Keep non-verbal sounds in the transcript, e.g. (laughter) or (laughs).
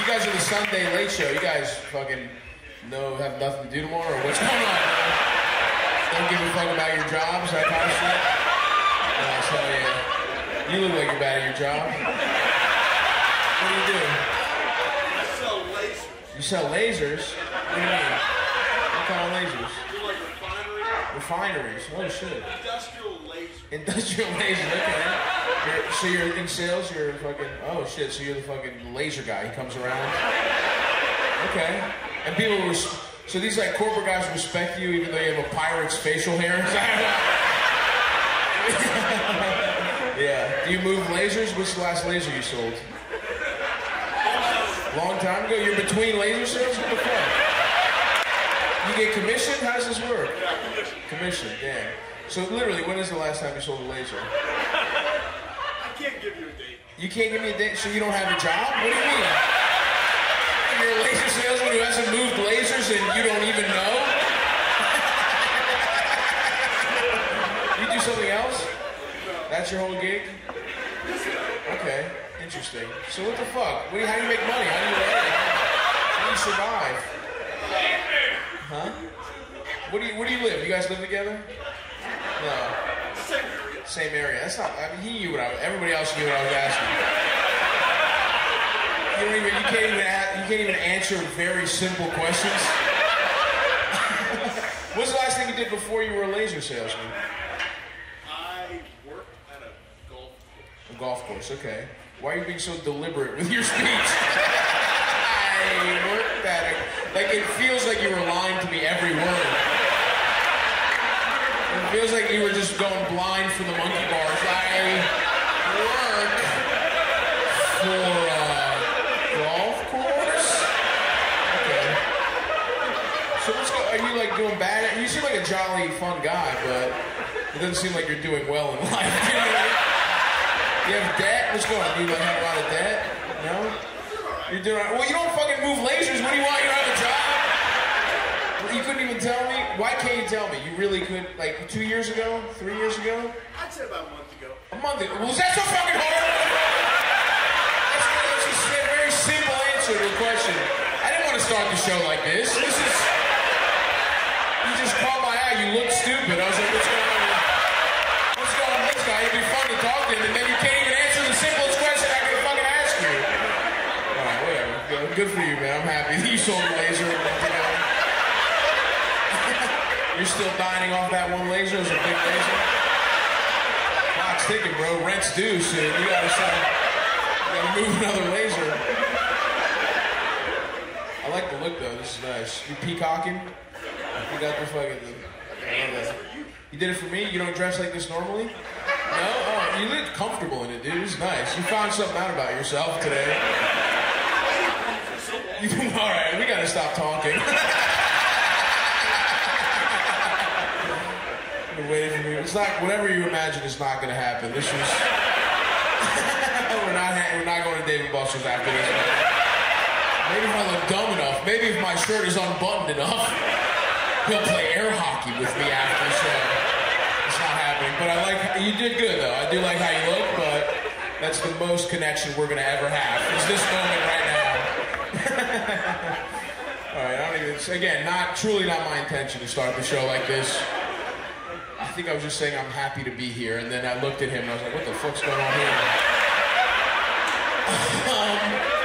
You guys are the Sunday Late Show. You guys fucking know have nothing to do tomorrow, or what's going on? Don't give a fuck about your jobs, that kind of shit. I tell you, you look like you're bad at your job. What do you do? I sell lasers. You sell lasers? What do you mean? What kind of lasers? Do like refinery, Refineries. Oh shit. industrial lasers. Industrial laser, okay. You're, so you're in sales, you're fucking, oh shit, so you're the fucking laser guy. He comes around. Okay. And people, so these like corporate guys respect you even though you have a pirate's facial hair? (laughs) yeah. Do you move lasers? What's the last laser you sold? Long time ago? You're between laser sales? What the fuck? You get commission? How does this work? Commission, damn. So literally, when is the last time you sold a laser? I can't give you a date. You can't give me a date, so you don't have a job? What do you mean? You're a laser salesman who hasn't moved lasers and you don't even know? you do something else? That's your whole gig? Okay, interesting. So what the fuck? What do you, how do you make money? How do you live? How do you survive? Huh? What do you, where do you live? You guys live together? No. Same area. Same area. That's not. I mean, he knew what I. Was, Everybody else knew what I was asking. You don't even. You can't even. Ask, you can't even answer very simple questions. (laughs) What's the last thing you did before you were a laser salesman? I worked at a golf course. A golf course. Okay. Why are you being so deliberate with your speech? (laughs) I worked at it. Like it feels like you were lying to me every word. It feels like you were just going blind from the monkey bars. I work for a golf course. Okay. So what's go? Are you like doing bad? You seem like a jolly, fun guy, but it doesn't seem like you're doing well in (laughs) life. You know? You have debt? What's going on? You like have a lot of debt? No? You're doing. Well, you don't fucking move lasers. What do you want? You don't have a job? You couldn't even tell me? Why can't you tell me? You really could, like, two years ago? Three years ago? I'd say about a month ago. A month ago? Was that so fucking hard? That's, that's just a very simple answer to a question. I didn't want to start the show like this. This is... You just caught my eye. You look stupid. I was like, what's going on? What's going on with this guy? It'd be fun to talk to him, and then you can't even answer the simplest question I could fucking ask you. All right, whatever. Good, good for you, man. I'm happy. You sold a laser. You're still dining off that one laser? It's a big laser? Clock's ticking, bro. Rent's due soon. You gotta start. You gotta move another laser. I like the look though. This is nice. You peacocking? You got the fucking. That. You did it for me. You don't dress like this normally. No. Oh, you look comfortable in it, dude. It's nice. You found something out about yourself today. You, (laughs) all right, we gotta stop talking. (laughs) Been waiting for me. It's not whatever you imagine is not gonna happen. This was. we're not. We're not going to Dave & Buster's after this. Maybe if I look dumb enough. Maybe if my shirt is unbuttoned enough, he'll play air hockey with me after show. It's not happening. But I like. You did good though. I do like how you look, but that's the most connection we're gonna ever have. Is this moment right now? (laughs) All right. I don't even. Again, not truly not my intention to start the show like this. I think I was just saying I'm happy to be here, and then I looked at him and I was like, what the fuck's going on here? (laughs) um,